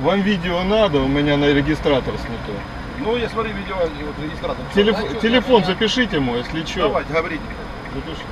Вам видео надо, у меня на регистратор снято. Ну, я смотрю видео, вот регистратор. Телеф- телефон запишите мой, если что. Давайте, говорите. Запишите.